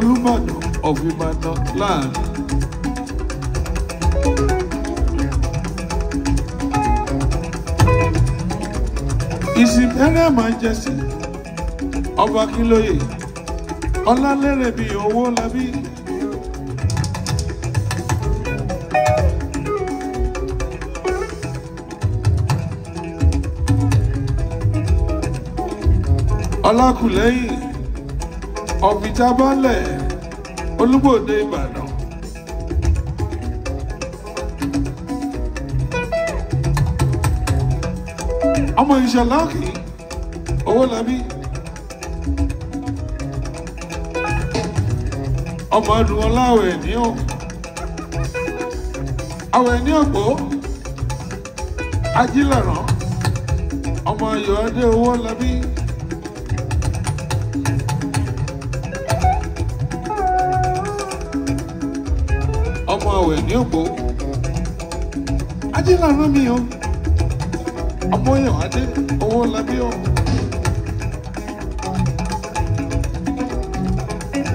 Olúbàdàn of Ìbàdàn land. His Imperial Majesty Ọba Kílóyè Ọlálẹ́rẹ̀ bíi owó Ọlákùlẹ́yìn ọ̀fìjábálẹ̀ Olúbòde Ìbàdàn. ọmọ ìṣẹ̀lá òkè owó labí. ọmọ ọdún ọláwẹ̀ ní ò àwẹ̀ ní òpó ajílẹ̀rán ọmọ ayọ̀ adé owó labí. Ní òpó ajílẹ̀rán mi o ọmọ yàn adé owó labí o.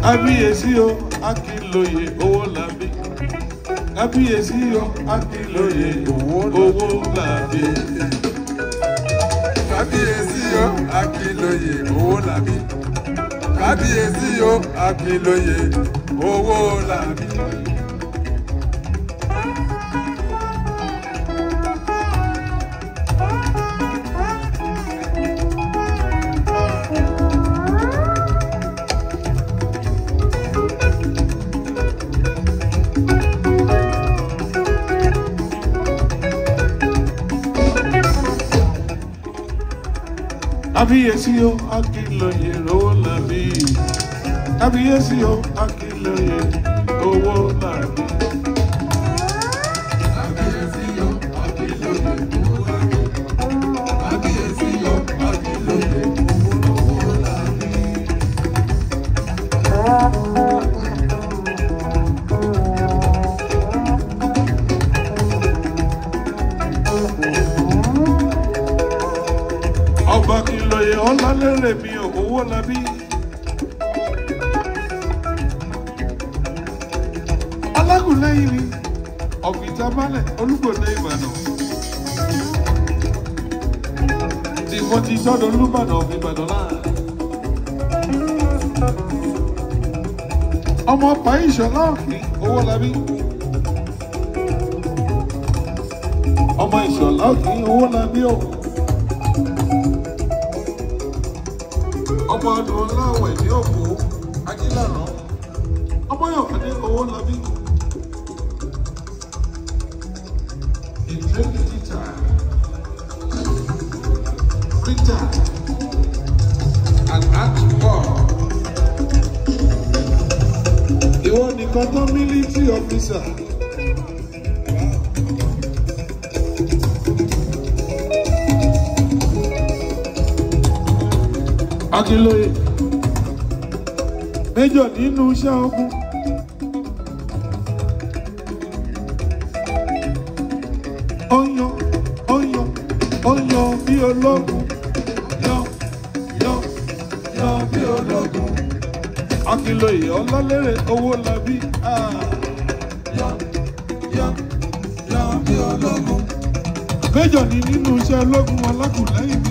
kábíyèsí o akínlóye owó labí kábíyèsí o akínlóye owó labí. kábíyèsí o akínlóye owó làbí kábíyèsí o akínlóye owó làbí. Kábíyèsí o akínlóye owó labí kábíyèsí o akínlóye mi ò owó labí. alágùnlẹ́yìn ni ọ̀fìjábálẹ̀ olúgbòde ìbàdàn. wọ́n ti sọ́dọ̀ olúbàdàn of ìbàdàn láàárín. ọmọ pàìṣọ́lá òkè owó labí. ọmọ ìṣọ̀lá òkè owó labí o. ọmọ ọdún ọláwẹ̀ ní òkú ajílànà ọmọ yọ̀kadé owó labí. ìdílé títà rita and àtúbọ̀. ìwọ nìkan tán military officer. Akínlóye méjọ nínú iṣẹ́ ogun. Ó yan ó yan ó yan bí ológun yan yan yan bí ológun. Akínlóye ọlọ́lẹ́rẹ̀ owó labí. Yan yan yan bí ológun. Méjọ ní nínú iṣẹ́ ológun alákùnlẹ́yìn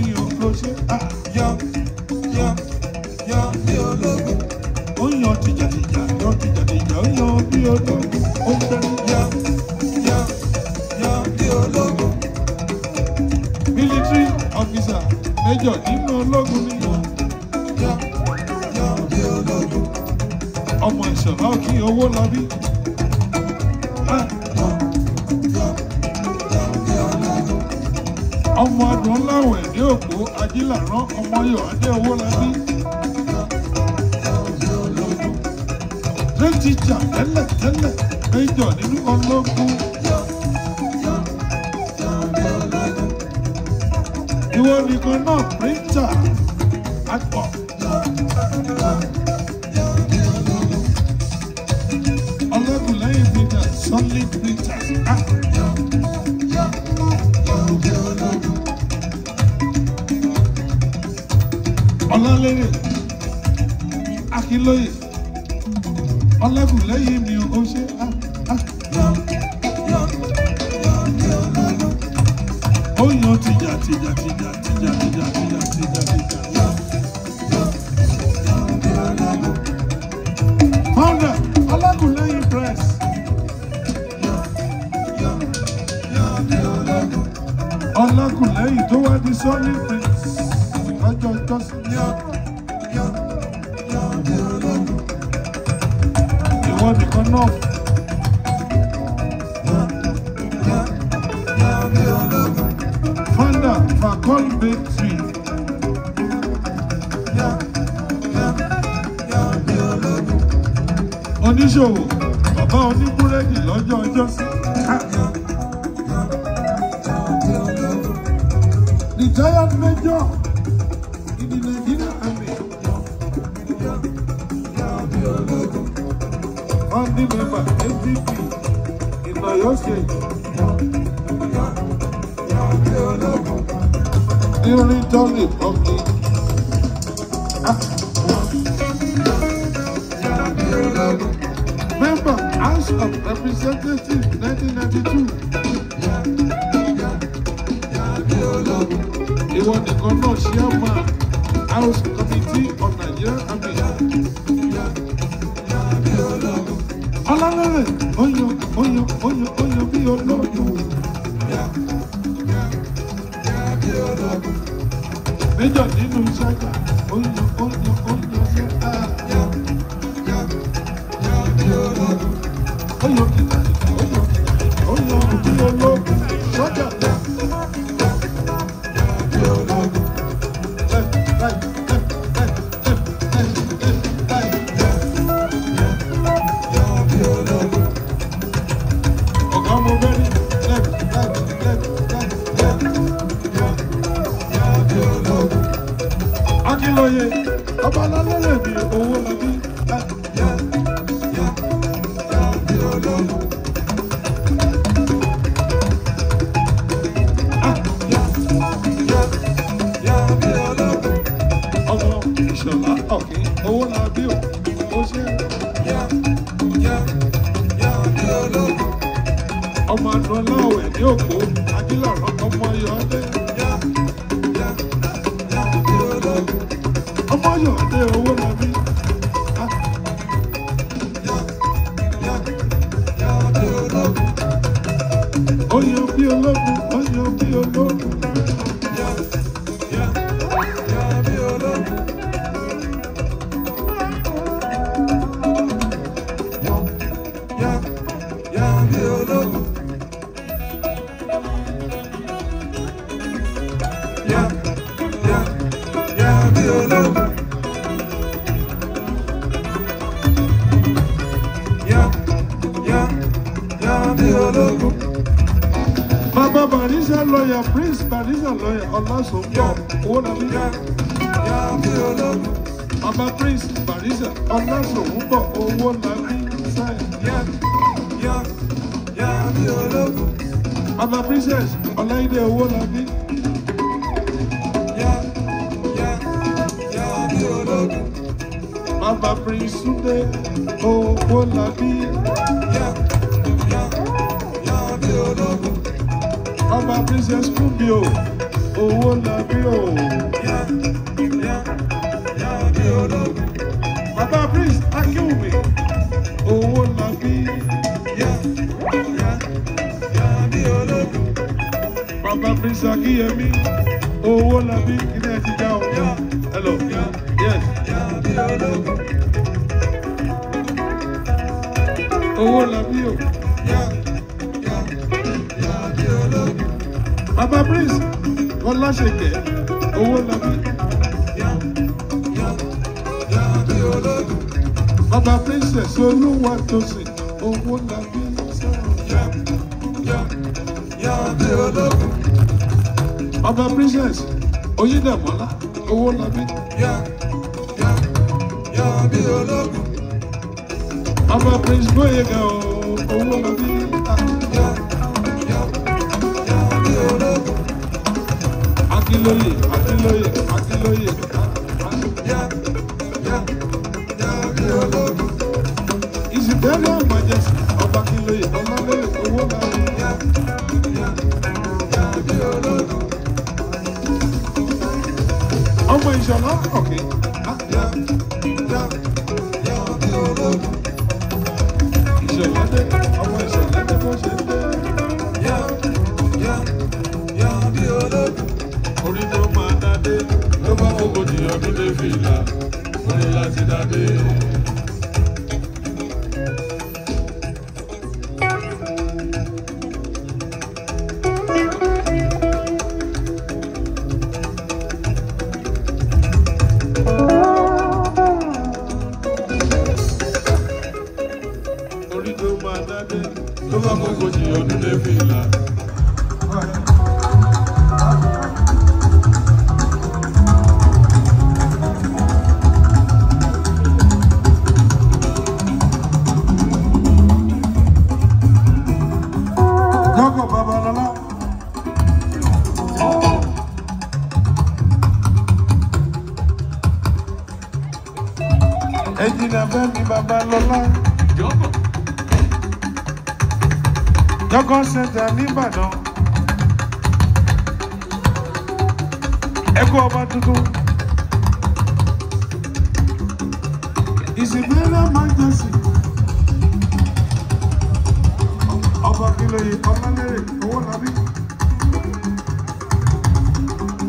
Ọmọ ìṣọ̀lá òkè owó yan bí. Ọmọ adùn láwẹ̀ ní òpó ajílàrán ọmọ yọ̀ adé owó labí. Ṣé jíjà tẹ́lẹ̀ tẹ́lẹ̀ méjọ nínú ológun? Ìwọ nìkan náà píríntà àgbọ̀. Sunday printers. Ah. Ọlọ́lérè Akínlóyè ọlẹ́kùn lẹ́yìn mi ò ṣe ah ah. Ó yan tìjà tìjà tìjà. Oníṣòwò bàbá oníbúrẹ́dì lọ́jọ́ ìjọsìn. retired major in the Nigerian army. Founding member SDP in Oyo State. newly done it for. Ah, Member, House of Representatives, 1992. He was the governor é máa House Committee on Nigeria Army. Ọlọ́rẹ̀, ó yan, ó yan, ó yan, ó yan bí olóògùn. àgbà méjọ nínú sọ́jà ó ń lọ ó ń lọ ó ń lọ sẹ́ta. gómìnà lọ́yẹ̀ ọlásùnkọ̀ owó nàbí yá yá bí ológun. ọba prince barisa ọlásùnkọ̀ owó nàbí sáyẹn yá yá yá bí ológun. ọba princess ọláìdé owó nàbí. yá yá yá bí ológun. ọba prince sunde owó nàbí. yá yá yá bí ológun. ọba princess kúbi owó làbí o. Bàbá Prince Akínwùmí owó làbí. Bàbá Prince Akínyẹmí owó làbí ilé ẹ̀ ti já o. Hello. Yes. Owó làbí o. Bàbá Prince wọn láṣẹkẹ owó lọbí. ọba princess oh, no, what to olúwa tòsìn owó lọbí. ọba princess oh you never, oh la bi, oyídàmọ́lá owó lọbí. ọba prince gbóyè gan owó lọbí. akínlóye akínlóye akínlóye yá yá yá bí ológun. ìsìtẹ́lẹ̀ ọ̀mọ̀jẹsì ọba akínlóye ọlọ́lẹ́yẹ owó máa ń yá yá yá bí ológun. ọmọ ìṣọ̀lá ọ̀kẹ́. fìlà villa mi láti dádé. ẹ̀jìnà Fẹ́mi Babalọ́lá jọgọ́ ṣẹ̀dá nìbàdàn ẹkú ọba tuntun. Ìsìnbílẹ̀ májèsì ọba kìlọ̀yè ọlọ́lẹ́rẹ̀ owó làbí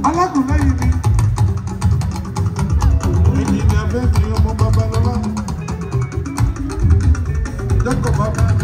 alágùnlẹ́yìn ni bẹ́ẹ̀ ni ọmọ Babalọlá Jacob Abba.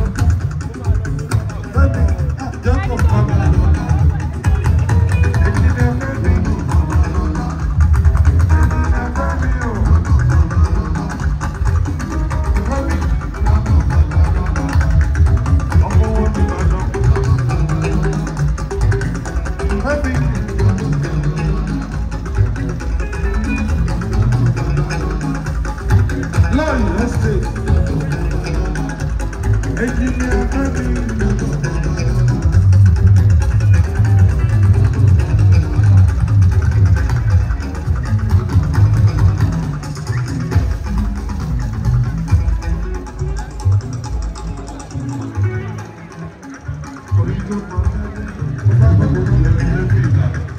Thank you.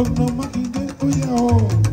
Somno oh yeah, oh.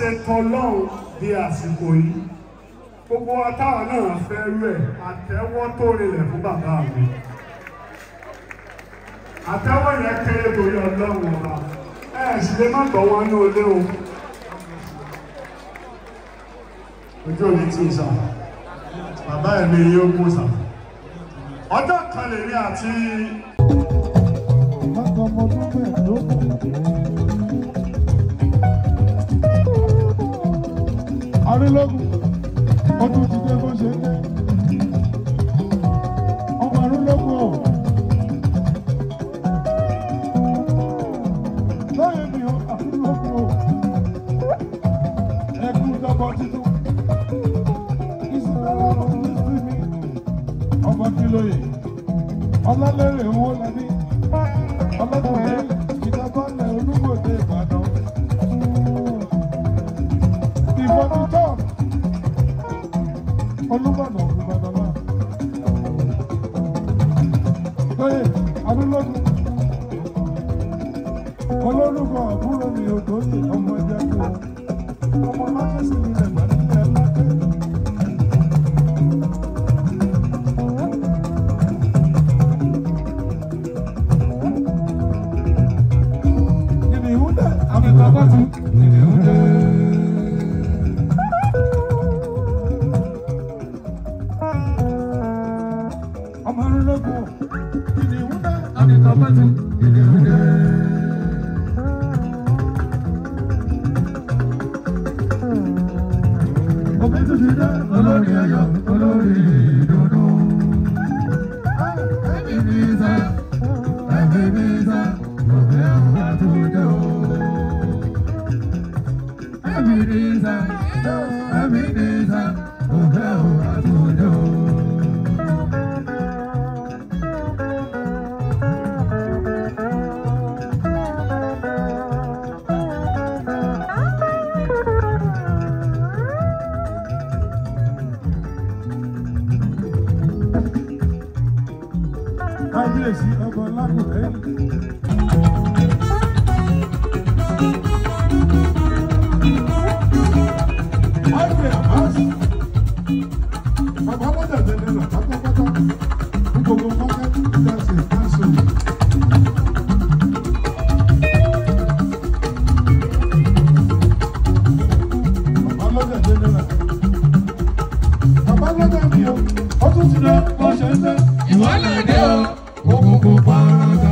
Ṣe tọlọ́run di àsìkò yìí. Gbogbo wa táwọn náà fẹ́ rú àtẹ́wọ́ tó rinlẹ̀ fún bàbá mi. Àtẹ́wọ́ yẹn kéré torí ọlọ́run ọba. Ẹ̀ sì lè má gbọ́ wọn ní olé o. Ojú òní tí ì sàn bàbá ẹ̀ ní yóò kú sàn. ọjọ́ kan lè rí àti. Arúlógún, ọdún ti dé bó ṣe ń dé. Ọmọ arúlógún ọ̀. Lọ́yẹ̀ mi ò arúlógún ọ̀. Ẹkún dọ́gbọ́ títún. Ìsìnkú. Ọmọ kí lóye? Ọlọ́lẹ́rẹ̀ owó lẹ́bí olúbàdàn ìbàdàn náà lóye adúlógún olórúkọ àbúrò mi ò tó ní ọmọ ẹgbẹ́ kú ọmọ mákẹ́sì mi lè gbà nílẹ̀ lákẹ́. Kìnìún dẹ̀ Lọ́dà mi o, ó tún ti lọ bó ṣe ń fẹ́. ìwọ́lẹ̀ dé o òkùnkùn parada.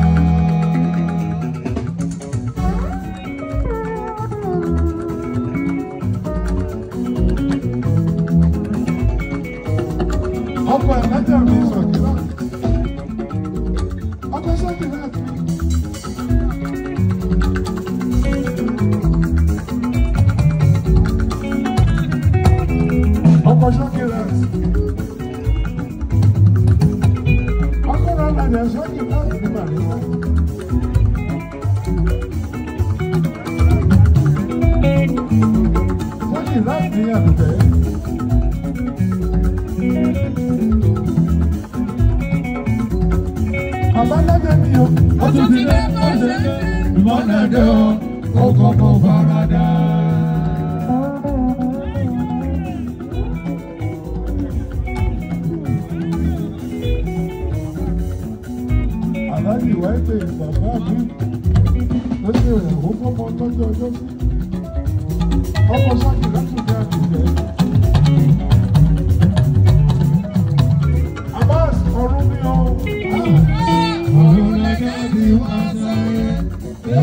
ọkọ ẹlẹjẹ mi sọkìlá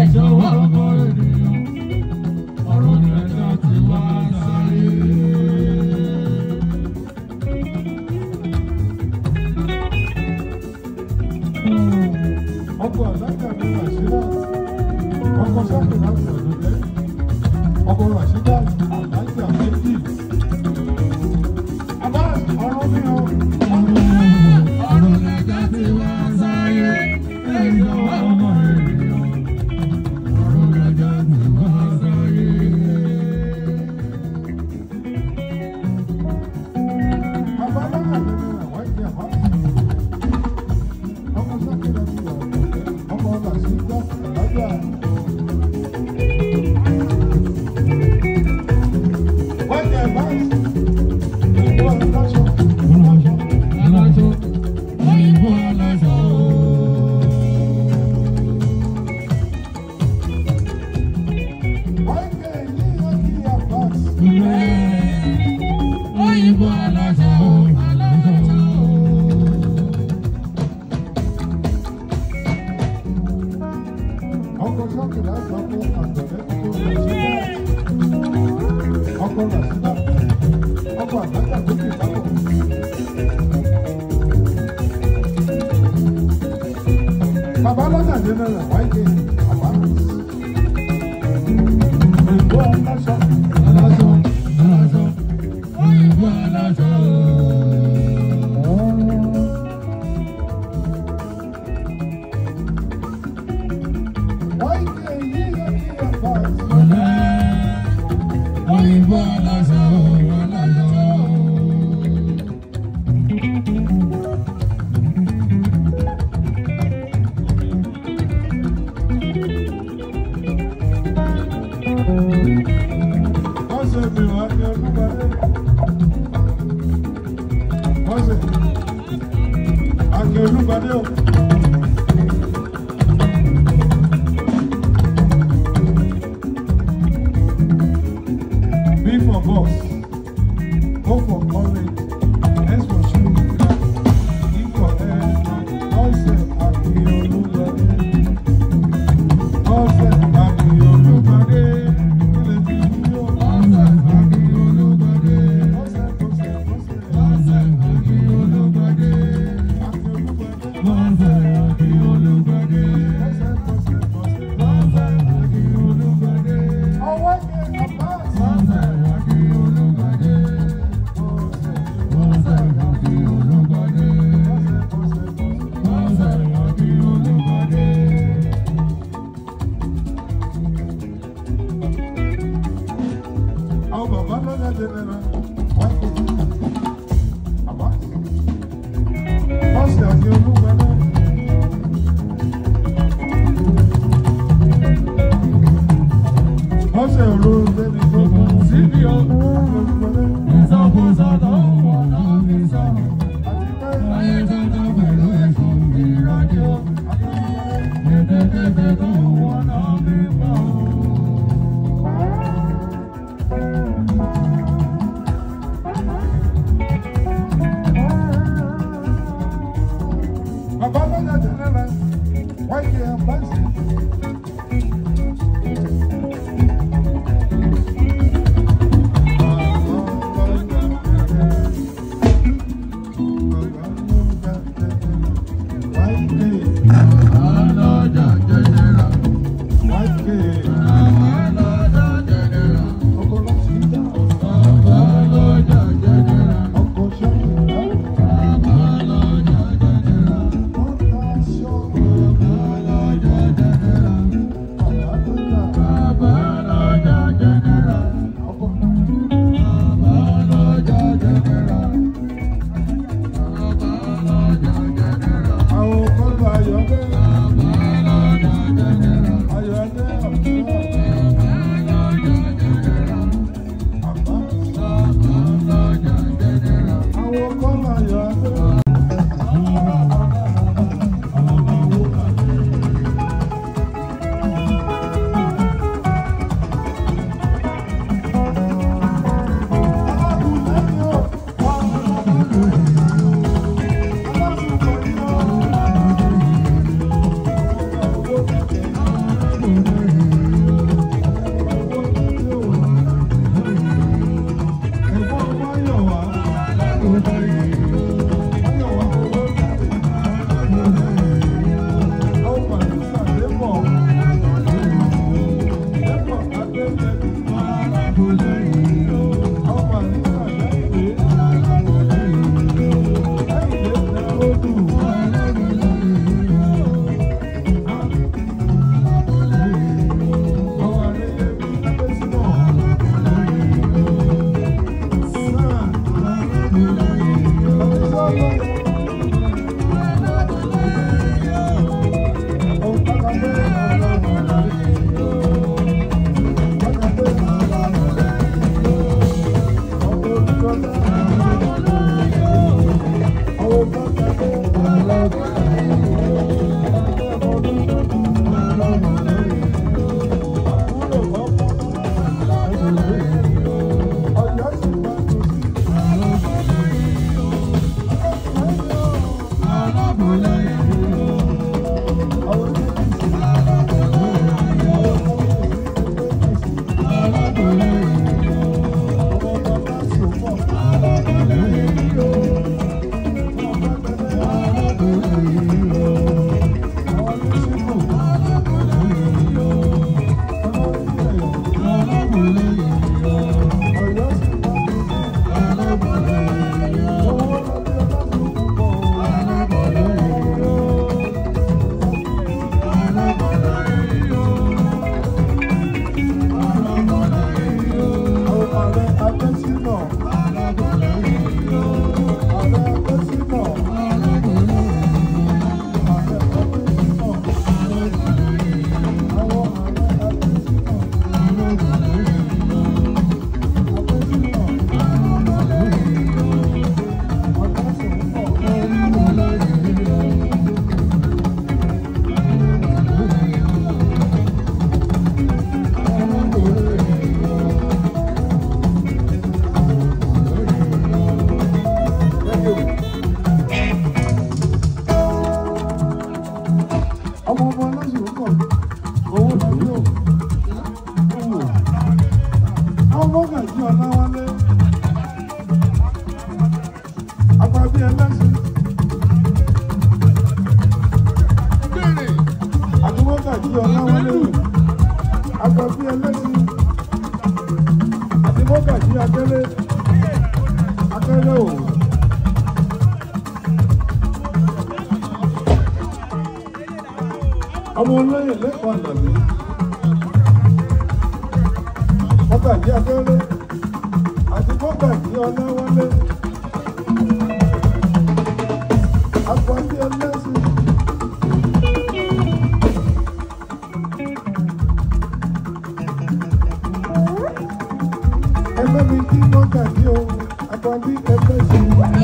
good. Bàbá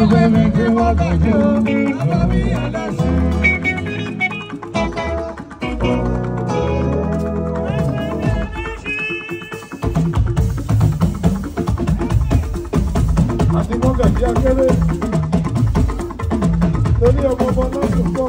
ẹgbẹ́ mi tí wọ́n tọ́jú alábí aláṣẹ. àti mọ́gàjì akéré torí ọmọ ọmọ lọ́sùn pọ̀.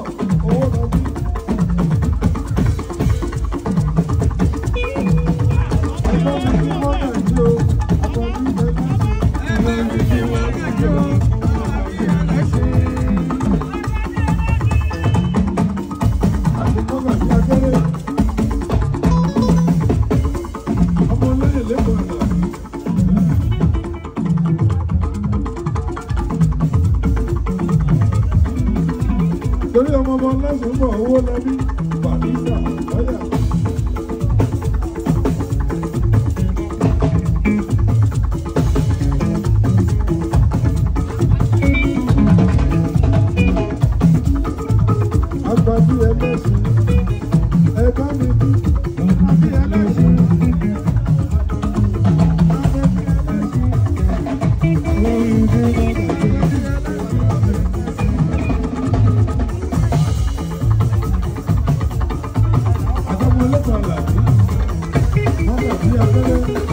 Dünyada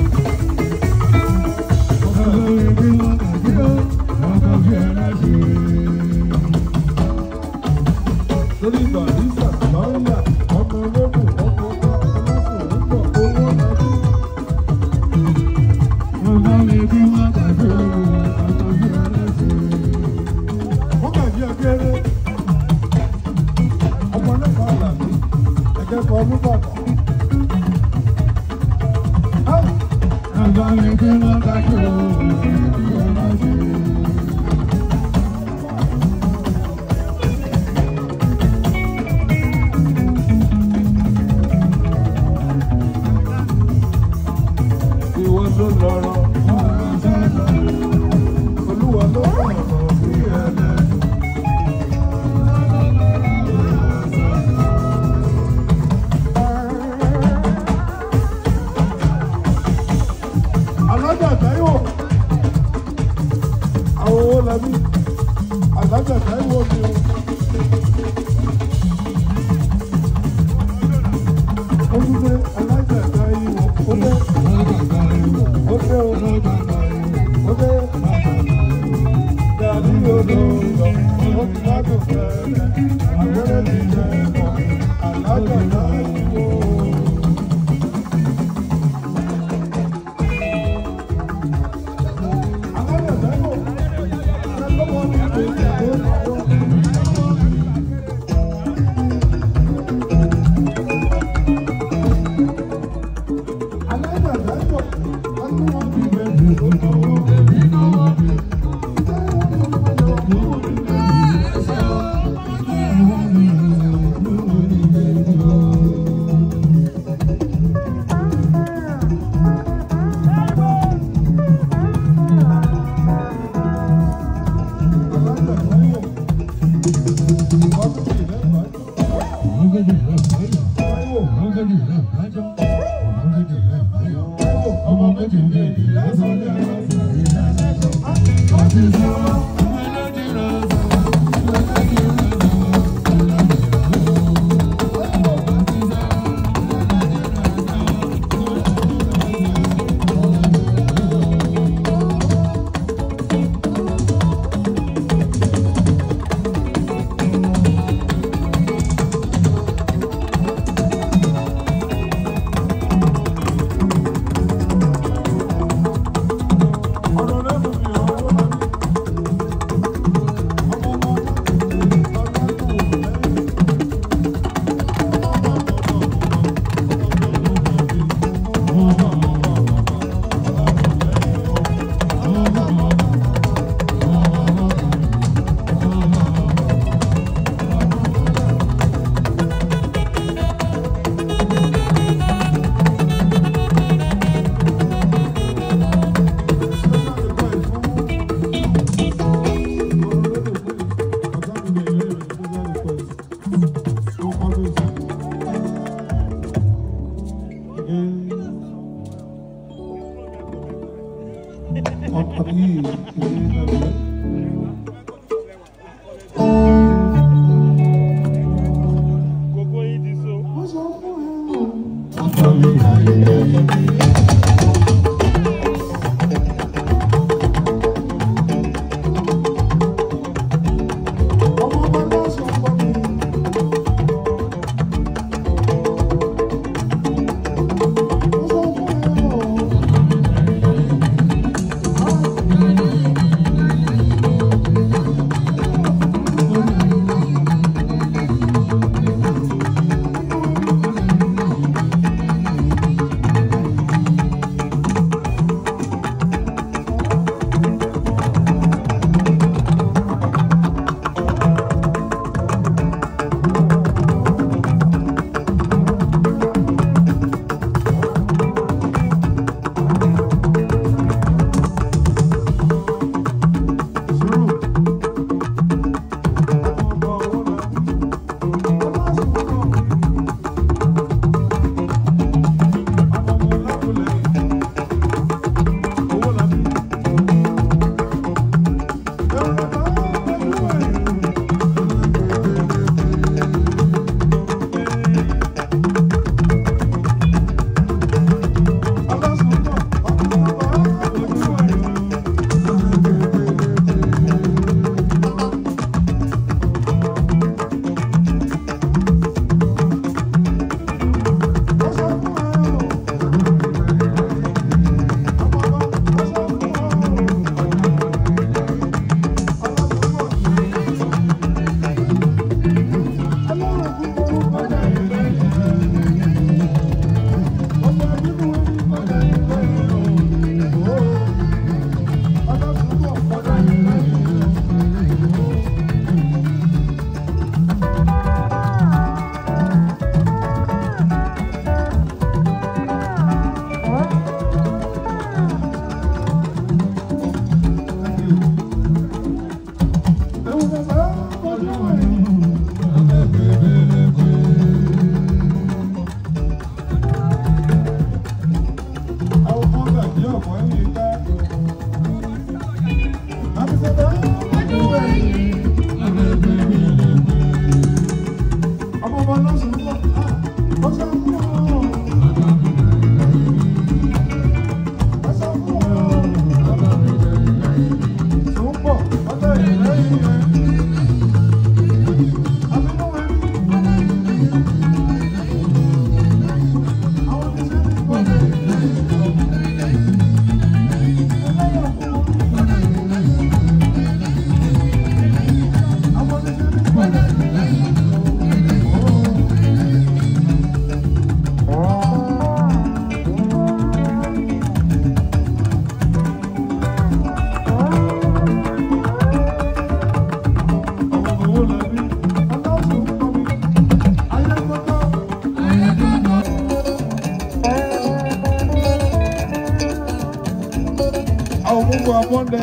Mungu abonde.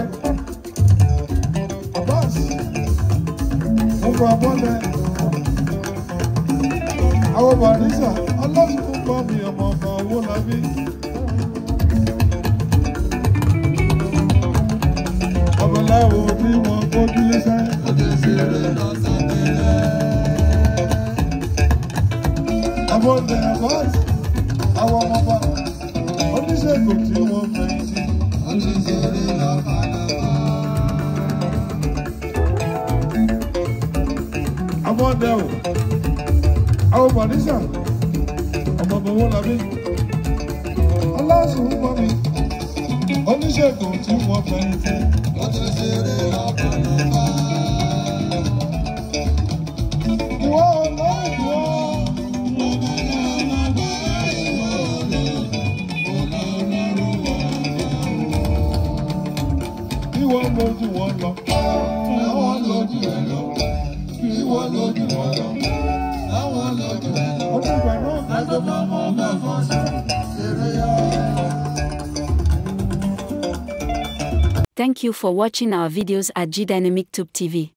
Abbas. Mungu abonde. Àwọn Barisa, ọlọ́sùn gbọ́ mi ọmọ ọmọ owó lábí. Ọmọláwo tí wọ́n gbójú lẹ́sẹ̀. Abọ́ndẹ̀ Abbas, àwọn ọmọ ọba, oníṣègùn tí wọ́n fẹ̀yìntì. Abọ́ndẹ̀ o, àwọn Barisa, ọmọ ọmọ owó lábí. Ọlọ́sùn gbọ́ mi, oníṣègùn tí wọ́n fẹ̀yìntì. Ìwọ Thank you for watching our videos at G Dynamic Tube TV.